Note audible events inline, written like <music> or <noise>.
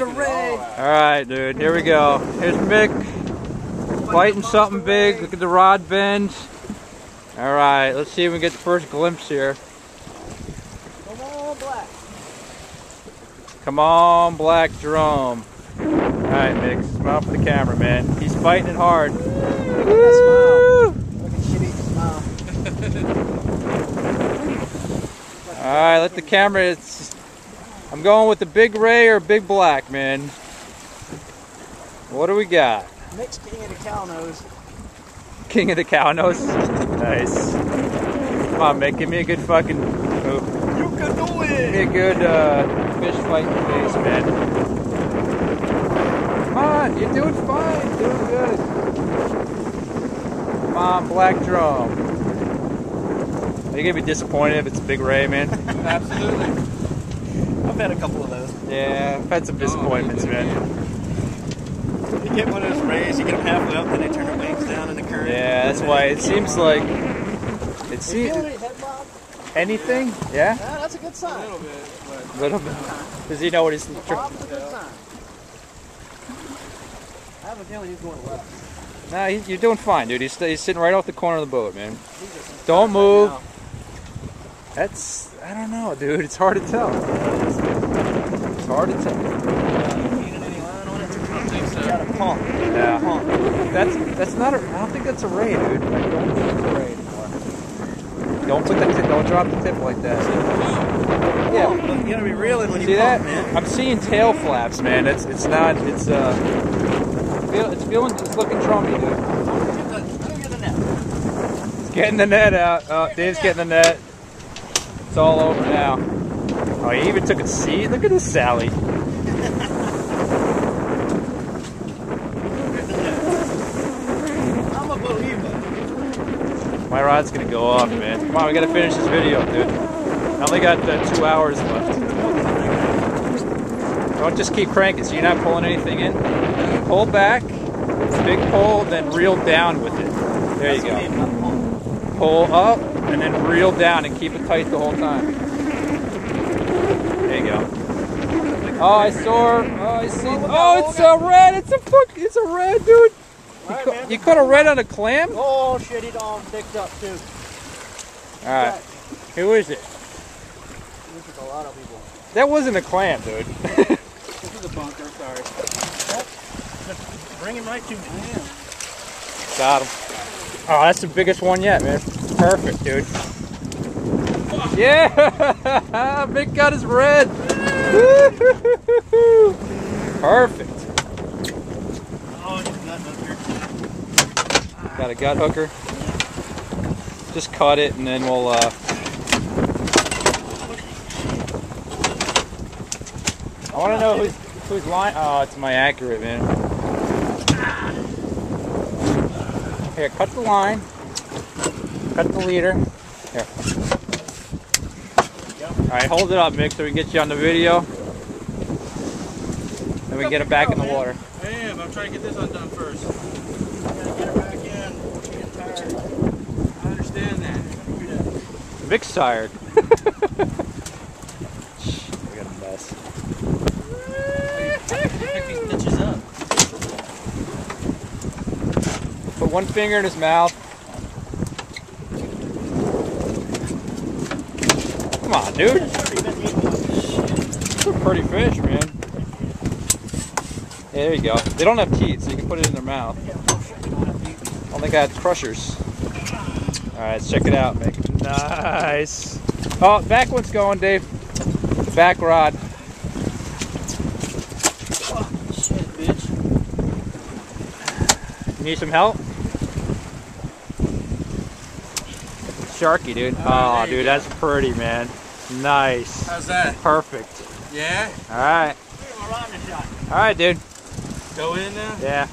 All right, dude. Here we go. Here's Mick fighting something big. Look at the rod bends. All right, let's see if we get the first glimpse here. Come on, Black. Come on, Black Drum. All right, Mick. Smile for the camera, man. He's fighting it hard. Look at that smile. Look at shitty smile. All right, let the camera. It's, I'm going with the big Ray or big Black, man. What do we got? King of the cow nose. King of the cow nose. <laughs> nice. Come on, Mick. Give me a good fucking. Oh, You can do give me a good uh, fish fighting face, man. Come on, you're doing fine. Doing good. Come on, Black Drum. Are you gonna be disappointed if it's a Big Ray, man? <laughs> Absolutely. I've had a couple of those. Yeah, I've had some disappointments, man. You get one of those rays, you get them halfway up, then they turn their wings down in the current. Yeah, that's why it seems like it seems feel any head bob? anything. Yeah, Yeah, that's a good sign. A sign. little bit, but a little bit. Does he know what he's? Bob's a good sign. I have a feeling he's going left. Nah, he, you're doing fine, dude. He's, he's sitting right off the corner of the boat, man. Don't move. That's I don't know, dude. It's hard to tell. It's hard to tell. Needed any line on it? I don't think so. Got a pump. Yeah, Pump. that's that's not a. I don't think that's a ray, dude. I don't think it's a ray anymore. Don't put the tip. Don't drop the tip like that. Yeah. You gotta be reeling when you See that? man. I'm seeing tail flaps, man. It's it's not. It's uh. Feel, it's feeling. It's looking drummy, dude. Get the, get the net. It's getting the net out. Oh, Dave's getting the net. It's all over now. Oh, he even took a seat. Look at this Sally. I'm a believer. My rod's gonna go off, man. Come on, we gotta finish this video, dude. I only got uh, two hours left. Don't just keep cranking. So you're not pulling anything in. Pull back, big pull, then reel down with it. There you go. Pull up and then reel down and keep it tight the whole time. There you go. Oh, I saw. Oh, I see. Oh, it's a red. It's a fuck. It's a red, dude. You, Alright, ca- you caught a red on a clam? Oh, shit, he all picked up too. All right. Who is it? This is a lot of people. That wasn't a clam, dude. This is a bunker, sorry. Bring him right to me. Got him. Oh, that's the biggest one yet, man. Perfect, dude. Yeah! <laughs> Big got his red. <laughs> Perfect. Oh, got a gut hooker. Just cut it and then we'll uh I wanna know who's who's line oh it's my accurate man. Here, cut the line. Cut the leader. Here. Alright, hold it up, Mick, so we get you on the video. Then we get it back in the water. I am. I'm trying to get this undone first. Gotta get her back in. She's getting tired. I understand that. Vic's tired. <laughs> we got a mess. Pick these bitches up. Put one finger in his mouth. Come on, dude. It's a pretty fish, man. Yeah, there you go. They don't have teeth, so you can put it in their mouth. Oh, they got crushers. All right, let's check it out. Nice. Oh, back one's going, Dave. The back rod. Need some help? Sharky, dude. Oh, dude, that's pretty, man. Nice. How's that? Perfect. Yeah? All right. Give him a round shot. All right, dude. Go in now? Yeah.